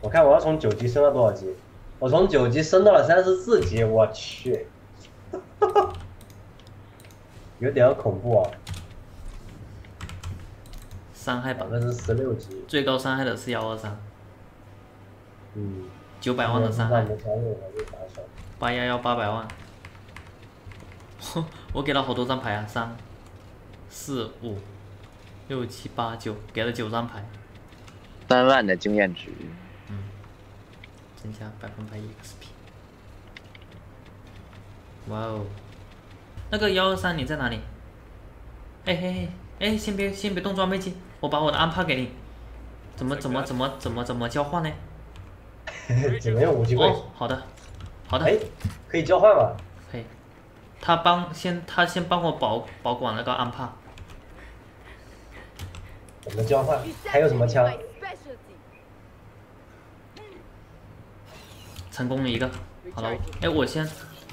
我看我要从九级升到多少级？我从九级升到了三十四级，我去，有点恐怖啊！伤害榜百分之十六级，最高伤害的是幺二三，嗯，九百万的伤害。八幺幺八百万。我给了好多张牌啊，三、四、五、六、七、八、九，给了九张牌。三万的经验值，嗯，增加百分百 EXP。哇哦，那个幺二三你在哪里？哎嘿嘿，哎，先别先别动装备机，我把我的安帕给你。怎么怎么怎么怎么怎么交换呢？只能用武器柜。哦，好的，好的。哎，可以交换吗？可以。他帮先他先帮我保保管那个安帕。怎么交换？还有什么枪？成功了一个，好了，哎，我先，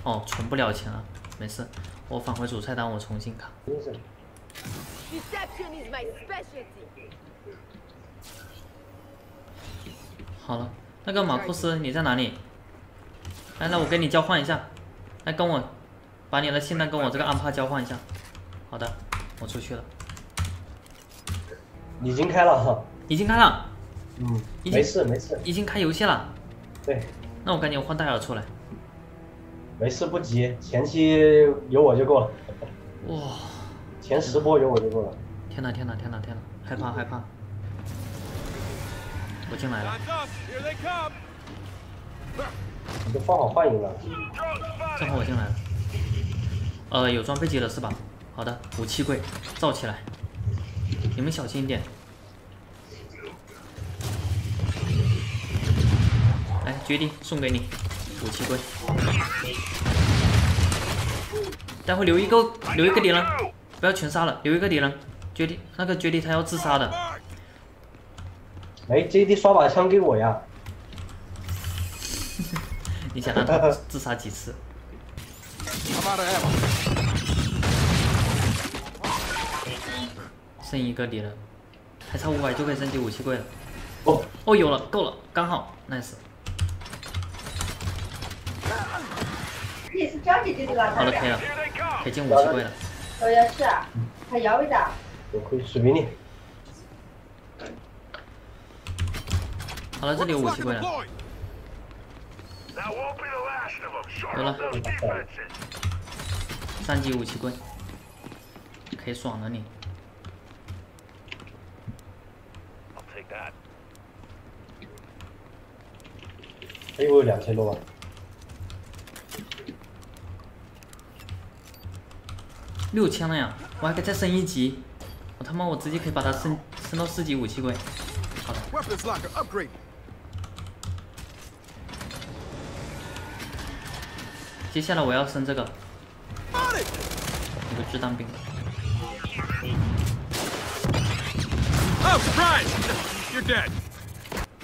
哦，存不了钱了，没事，我返回主菜单，我重新卡。好了，那个马库斯你在哪里？哎，那我跟你交换一下，来跟我，把你的信弹跟我这个安帕交换一下。好的，我出去了。已经开了哈。已经开了。嗯，没事没事。已经开游戏了。对。那我赶紧换戴尔出来。没事不急，前期有我就够了。哇，前十波有我就够了。天哪天哪天哪天哪，害怕害怕。我进来了。你都放好幻影了。正好我进来了。呃，有装备机了是吧？好的，武器柜造起来。你们小心一点。来，绝地送给你武器柜，待会留一个留一个敌人，不要全杀了，留一个敌人。绝地那个绝地他要自杀的。哎，J D 刷把枪给我呀！你想让他自杀几次？他妈的剩一个敌人，还差五百就可以升级武器柜了。哦哦，有了，够了，刚好，nice。好了，可以了，可以进武器柜了。我也是啊，还要一打。我可以水平你。好了，这里有武器柜了。有了，三级武器柜，可以爽了你。还有两千多万。六千了呀！我还可以再升一级，我他妈我直接可以把它升升到四级武器柜。好的。接下来我要升这个，一个掷弹兵。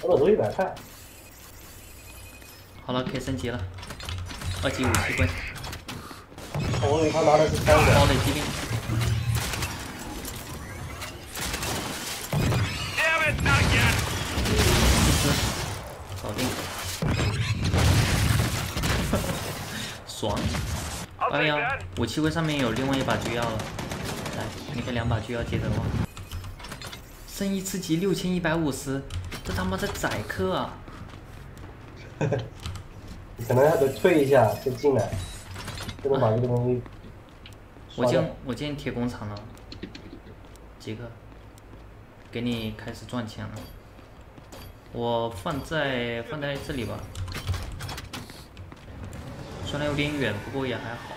我老多一百块。好了，可以升级了，二级武器柜。我以他拿的是三个。堡垒机兵。搞定。爽。哎呀，武器柜上面有另外一把狙药了，来，你个两把狙药接着玩。升一次级六千一百五十，这他妈的宰客啊！你可能要得退一下再进来。不能把这个东西。我进我进铁工厂了，杰克，给你开始赚钱了。我放在放在这里吧，虽然有点远，不过也还好。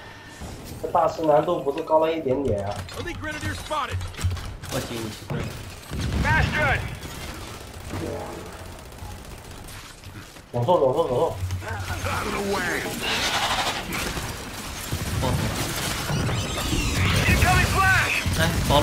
这大师难度不是高了一点点啊？二级武器柜。往后走错走错。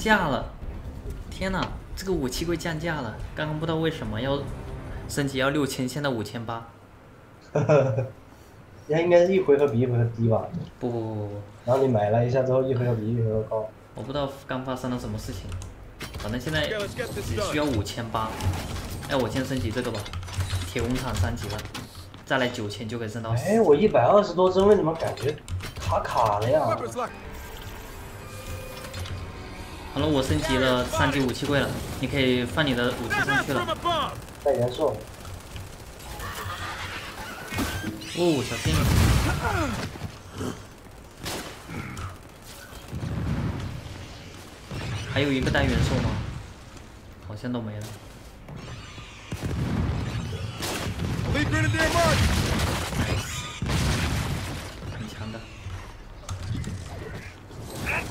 价了！天呐，这个武器柜降价了！刚刚不知道为什么要升级要六千，现在五千八。它 应该是一回合比一回合低吧？不不不不不，然后你买了一下之后，一回合比一回合高。我不知道刚发生了什么事情，反正现在只需要五千八。哎，我先升级这个吧，铁工厂三级了，再来九千就可以升到。哎，我一百二十多帧，为什么感觉卡卡了呀？好了我升级了三级武器柜了你可以放你的武器上去了。带元素哦小心。还有一个带元素吗？好像都没了。很强的。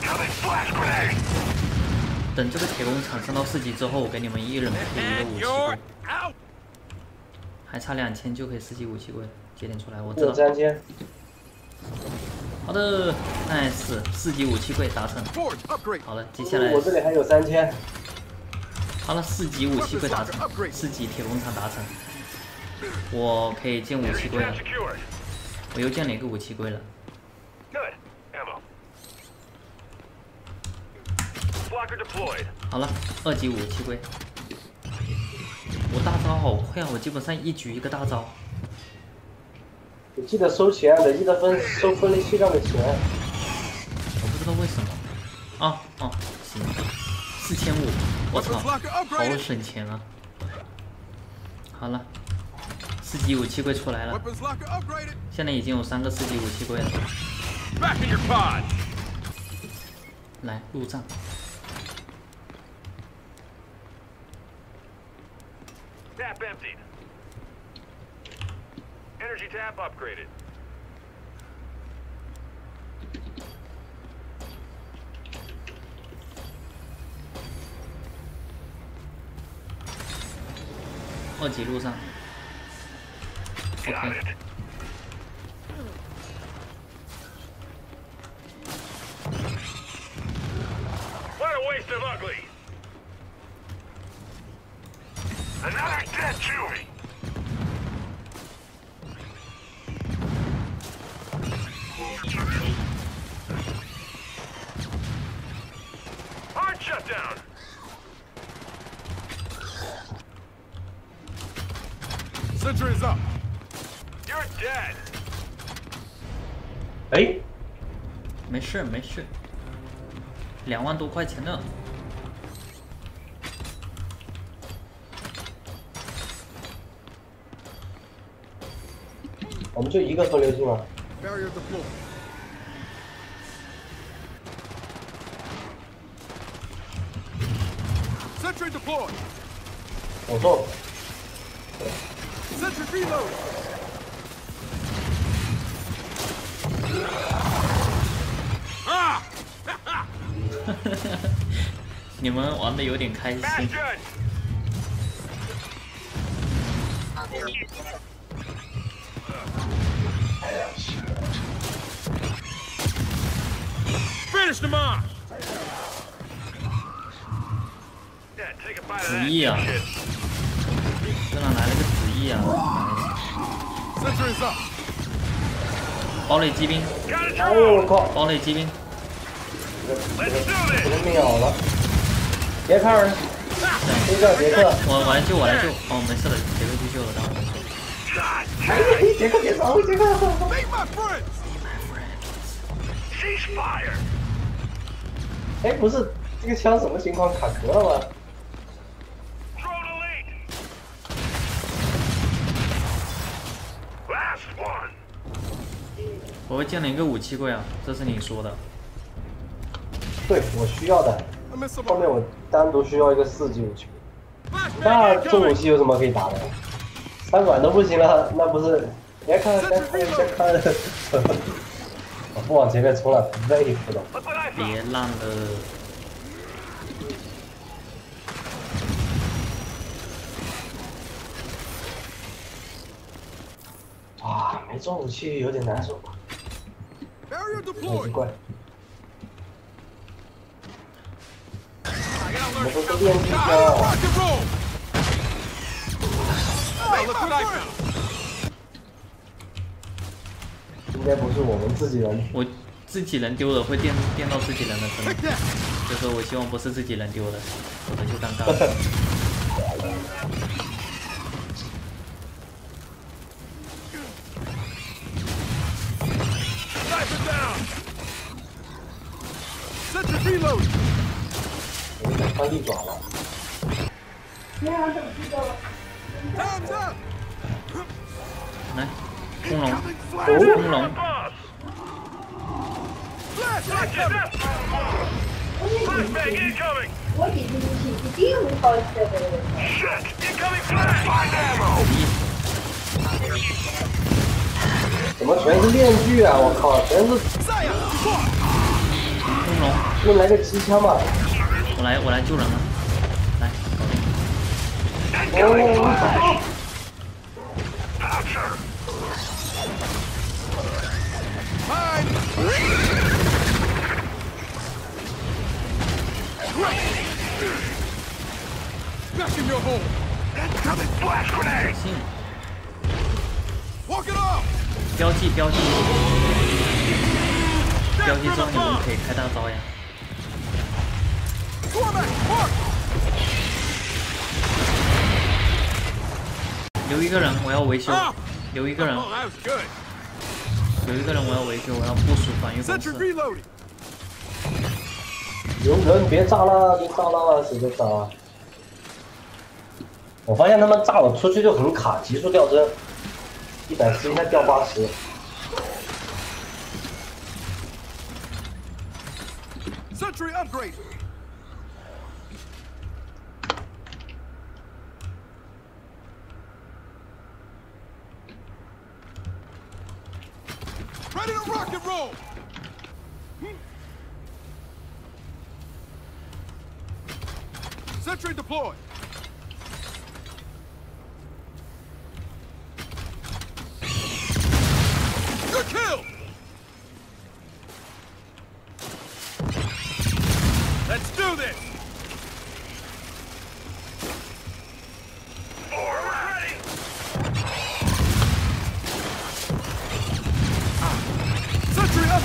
comeandfastgrade 等这个铁工厂升到四级之后，我给你们一人配一个武器柜.还差两千就可以四级武器柜，节点出来，我知道。有三千，好的，nice，四级武器柜达成。好了，接下来我这里还有三千。好了，四级武器柜达成，四级铁工厂达成，我可以建武器柜了我又建了一个武器柜了。Good. Ammo. Blocker deployed. 好了，二级武器柜。我大招好快啊！我基本上一局一个大招。我记得收钱，得记得分收分类器上的钱。我不知道为什么。啊哦，行，四千五，我操，好省钱啊！好了，四级武器柜出来了.现在已经有三个四级武器柜了。Back in your pod. 来入账，Tap emptied. Energy tap upgraded. 二级路上。 Got OK， 两万多块钱呢。我们就一个河流是吗？我做。Reload. 你们玩的有点开心。Finish them off. Yeah, take a bite of 子.毅啊.这哪来了个子翼啊 up. 堡垒机兵靠，堡垒机兵，这个 Let's 这 do 个 this! 这个秒了。别看人，这个杰克，我我来救我来救，哦没事的，杰克去救了，当然没事。哎!杰克别走，杰克。哎，不是，这个枪什么情况？卡壳了吗!我会建了一个武器柜啊，这是你说的。对，我需要的。后面我单独需要一个四级武器。那重武器有什么可以打的？三管都不行了，那不是别看，别看，别看！我不往前面冲了，累死了。别.烂了，啊，没重武器有点难受 deployed. 怪。I gotta 我们 learn 都是练技 Ah, 的，rock and roll. Oh, look what I found. 应该不是我们自己人。我自己人丢了会电电到自己人的，真 Take 的。that. 就是我希望不是自己人丢的，否则就尴尬了。Incoming. 我已经是一定会好吃的。Shit. Incoming flash. Find ammo. 怎么全是链锯啊？我靠，全是.空龙，又来个机枪吧！我来我来救人了，来，搞定。标记标记标记，之后你们可以开大招呀！留一个人，我要维修。留一个人。留一个人，我要维修，我要部署防御工事。司。reloading. 有人别炸了，别炸了，谁在炸啊？我发现他们炸我出去就很卡，急速掉帧，一百四应该掉八十。Century upgrade.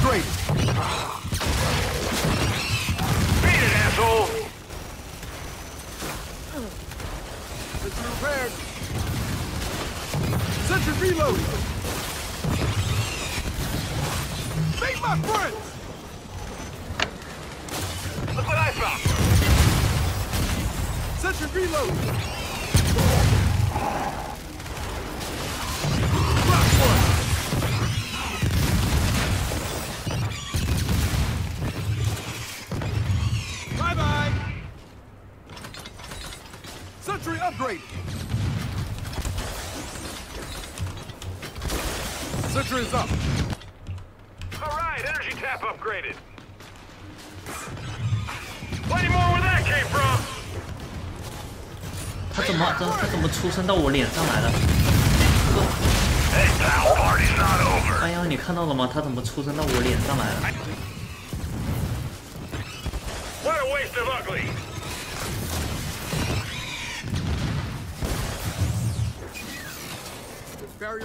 Sentry. Beat it, asshole. 他怎么他他怎么出生到我脸上来了.哎呀，你看到了吗？他怎么出生到我脸上来了.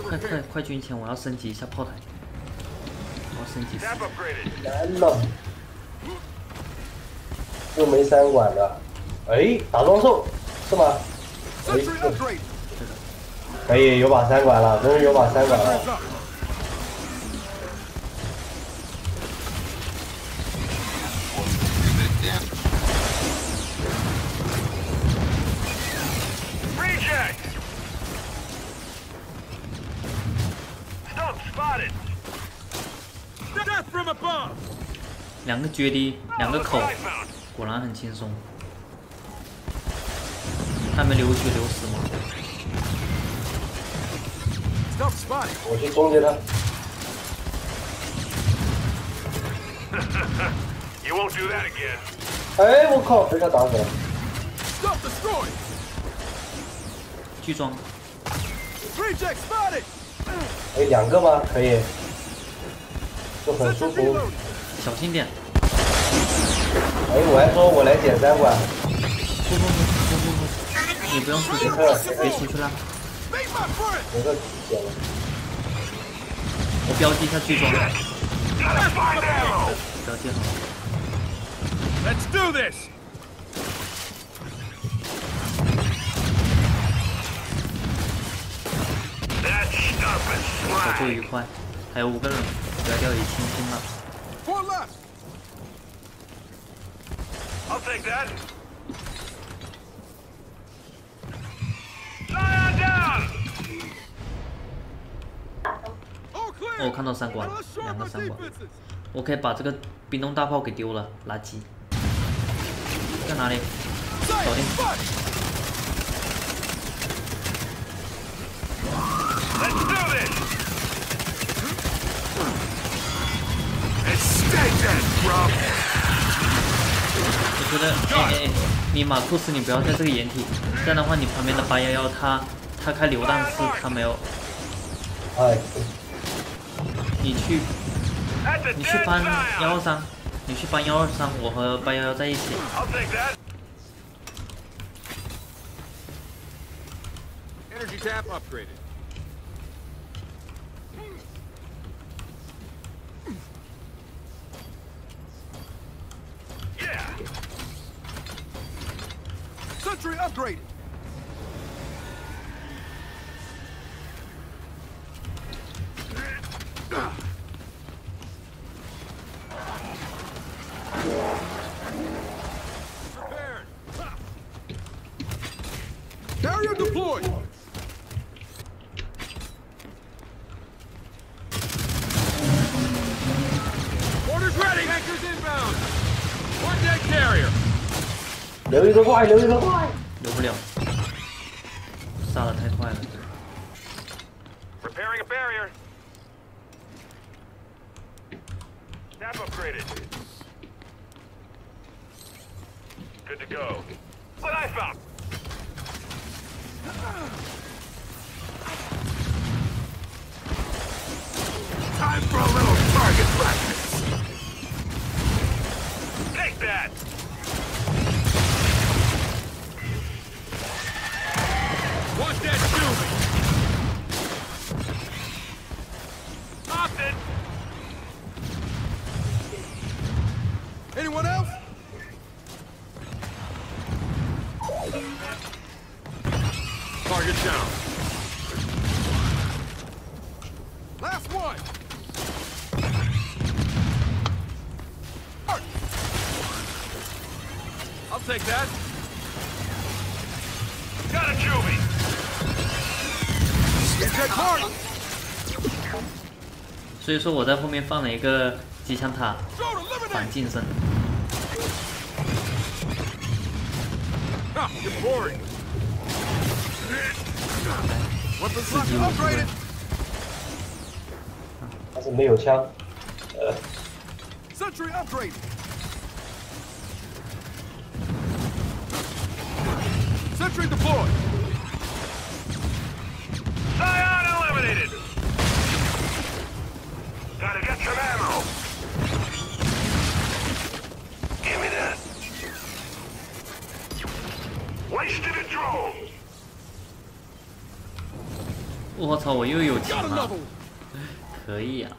快快快军前，我要升级一下炮台，我要升级四 Tap upgraded. 难了，又没三管了，哎，打装兽是吗？可以，可以有把三拐了，终于有把三拐了。两个绝地，两个口，果然很轻松。他们留血留死吗？我去终结他。Youwontdothat again. 哎我靠被他打死了。居中可两个吗？可以。就很舒服。小心点。哎我还说我来捡三管出出出你不用出去，别出去了。我标记一下巨装，Gotta find ammo. 标记好。Let's do this. That 合作 swag. 愉快，还有五个人，不要掉以轻心了。我看到三管两个三管，我可以把这个冰冻大炮给丢了，垃圾。在哪里？搞定。我觉得，哎哎哎，你马库斯，你不要在这个掩体，这样的话，你旁边的八幺幺他他开榴弹是他没有，哎，你去你去搬幺二三，你去搬幺二三，我和八幺幺在一起。Sentry upgraded. 留一个怪，留一个怪。留不了，杀的太快了。 Repairing a barrier. Tap upgraded. Good to go. What I found. Time for a little target practice. Take that. 所以说我在后面放了一个机枪塔反.近身，Ah, 刺激我.但是没有枪。呃. Sentry deployed. 我操，我又有枪了，可以啊。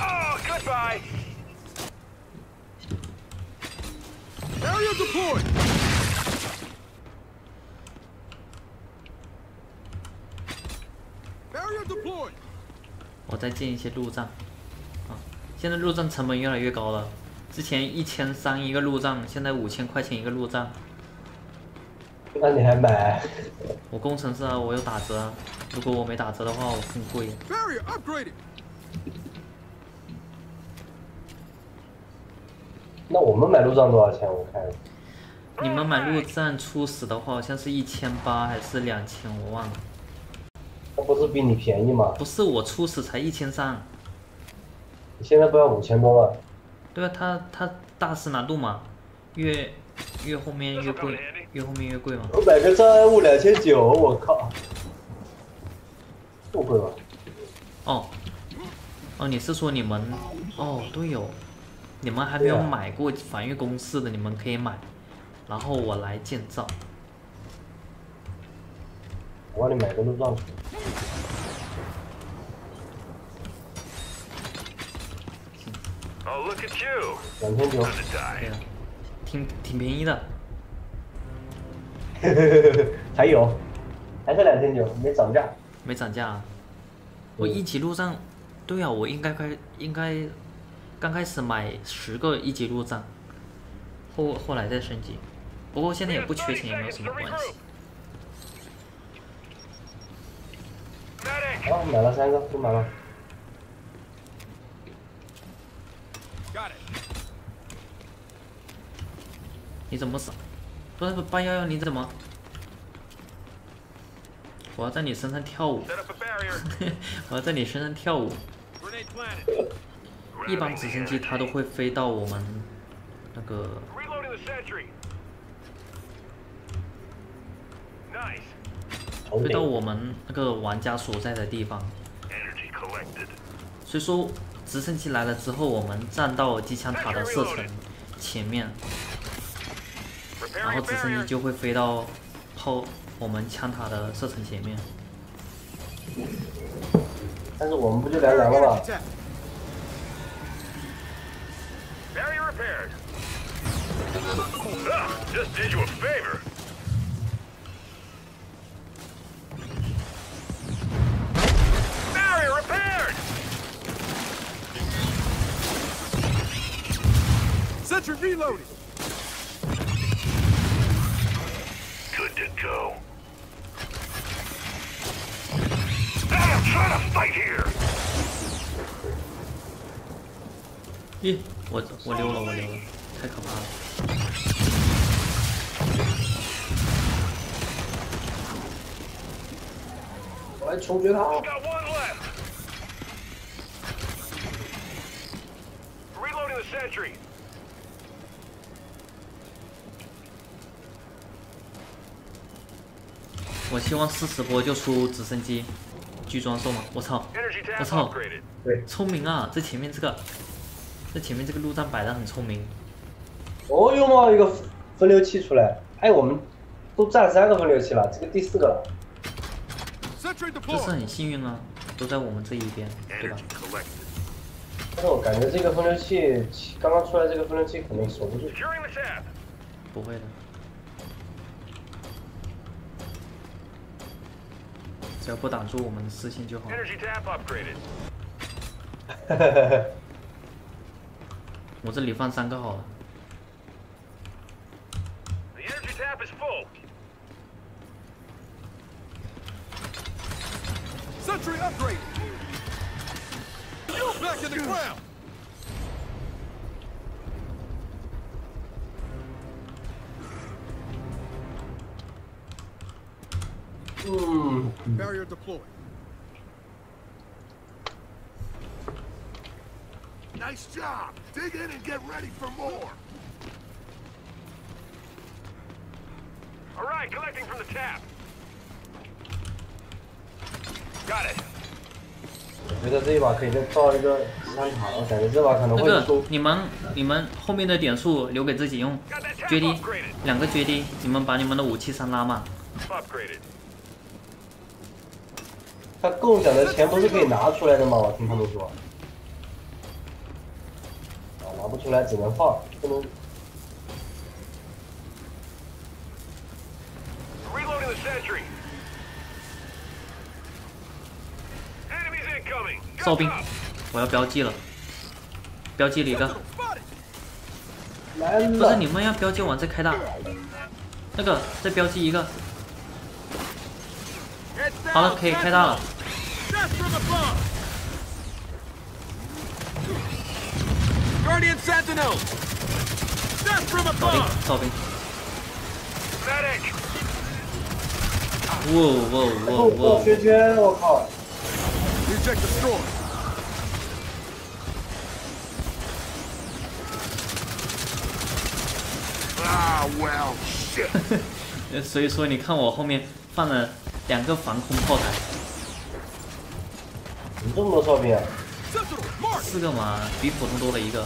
Oh, goodbye. Barrier deployed. Barrier deployed. 我再建一些路障，啊，现在路障成本越来越高了，之前一千三一个路障，现在五千块钱一个路障。那你还买？我工程师啊，我有打折啊，如果我没打折的话，我更贵。那我们买路障多少钱？我看你们买路障初始的话，好像是一千八还是两千，我忘了。那不是比你便宜吗？不是我初始才一千三，你现在不要五千多吗？对啊，他他大师难度嘛，越越后面越贵，越后面越贵嘛。我买个障碍物两千九，我靠，这么贵吗？哦，哦，你是说你们？哦，对哦，你们还没有买过防御公式的，你们可以买，然后我来建造。我帮你买个路障。Oh, look at you. 两千九，Time to die. 对啊，挺挺便宜的。还有，还是两千九，没涨价。没涨价啊！我嗯一级路障，对啊，我应该开应该刚开始买十个一级路障，后后来再升级。不过现在也不缺钱，也没有什么关系。好，买了三个，都买了。Got it. 你怎么死？不是八幺幺，你怎么？我要在你身上跳舞，我要在你身上跳舞。一般直升机它都会飞到我们那个飞到，我们那个玩家所在的地方。所以说，直升机来了之后，我们站到机枪塔的射程前面，然后直升机就会飞到炮我们枪塔的射程前面。但是我们不就凉凉了吗？Tap. Barrier Good to go. I'm trying to fight here. 咦，我我溜了，我溜了，太可怕了！我来处决他。 Got one left. Reloading the sentry. 我希望四十波就出直升机巨装兽嘛！我操 up? upgraded. 对，聪明啊！这前面这个，这前面这个路障摆的很聪明。哦，又冒一个分流器出来。哎，我们都占三个分流器了，这个第四个了。这是很幸运啊，都在我们这一边，对吧但是我感觉这个分流器刚刚出来，这个分流器可能守不住。不会的。只要不挡住我们的视线就好。我这里放三个好了。Nice job! Dig in and get ready for more! Alright, collecting from the tap. Got it. 觉得这一把可以再造一个三塔，我感觉这把可能会输。你们你们后面的点数留给自己用，绝地两个绝地，你们把你们的武器三拉满。他共享的钱不是可以拿出来的吗？我听他们说。出来只能放，不能。哨兵，我要标记了，标记一个。不是你们要标记完再开大，那个再标记一个。好了，可以开大了。Guardian Sentinel. Death from above. 扫兵，Medic! 我靠！Reject the storm. Ah, well, 所以说你看我后面放了两个防空炮台，你这么多哨兵啊？四个嘛，比普通多了一个。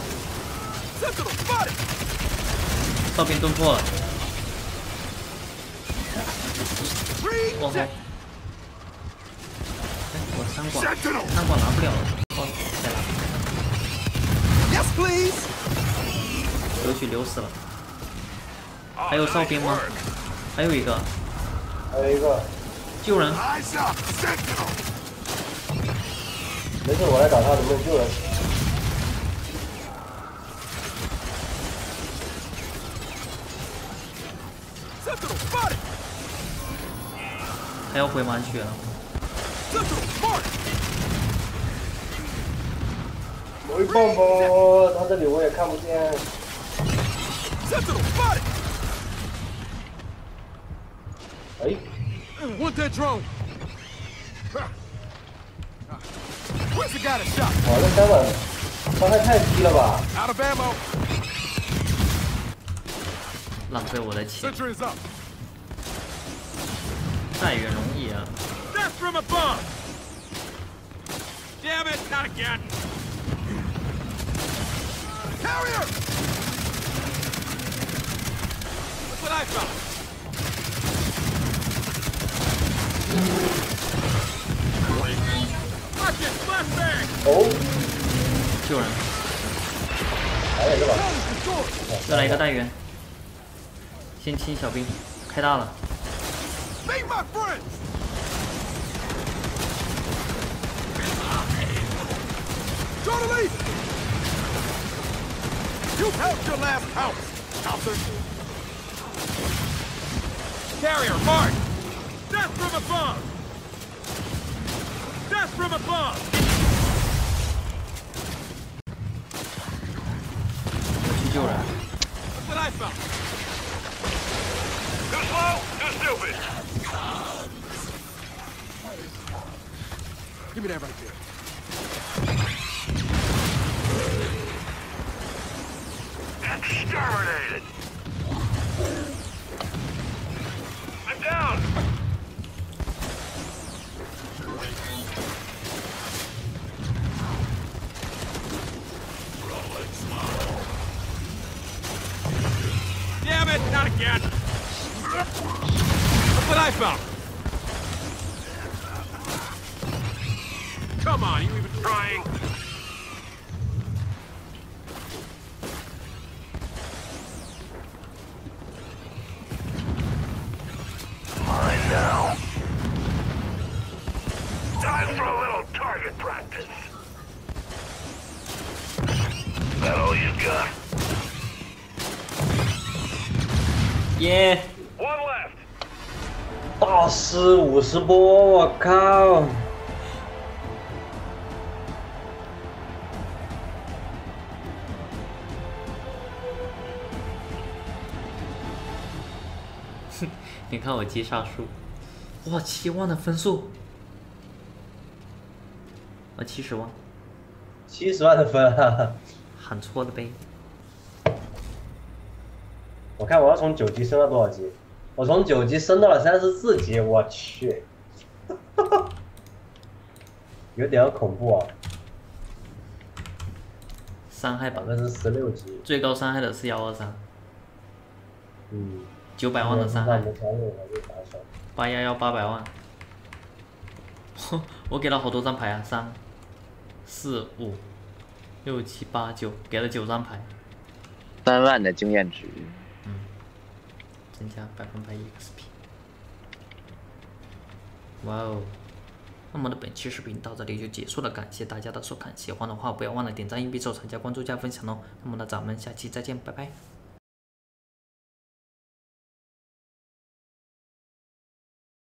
哨兵蹲破了。我靠！我三管，三管拿不了了。好，再拿。Yes please。流血流死了。还有哨兵吗？还有一个。还有一个。救人。没事我来找他能不能救人还要回盲区了。没办法他这里我也看不见。哎。whatdetrunk Want that drone? Where's the guy that shot? 哇，这三管伤害太低了吧？Out of ammo. 浪费我的钱，Sentry is up. 带援容易啊。Death from above! Damn it, not again! Carrier! Look what I found! Watch it, flashbang! 哦，救人，还有一个吧？再来一个带援，先清小兵，开大了。Meet my friends! Go to leave! You've helped your last house, Counter! Carrier, mark! Death from above! Death from above! What you doing? That's what I found! Too slow, too stupid! Give me that right there. Exterminated! Not again! Look what I found! Come on, you even Trying. 师五十波，我靠！你看我击杀数，哇，七万的分数，啊，七十万，七十万的分啊！喊错了呗。我看我要从九级升到多少级？我从九级升到了三十四级，我去，有点恐怖啊！伤害榜百分之十六级，最高伤害的是幺二三，嗯，九百万的伤害。八幺幺八百万。我给了好多张牌啊，三、四、五、六、七、八、九，给了九张牌，三万的经验值。增加百分百 EXP。哇哦！那么的本期视频到这里就结束了，感谢大家的收看，喜欢的话不要忘了点赞、硬币、收藏、加关注、加分享哦。那么呢，咱们下期再见，拜拜。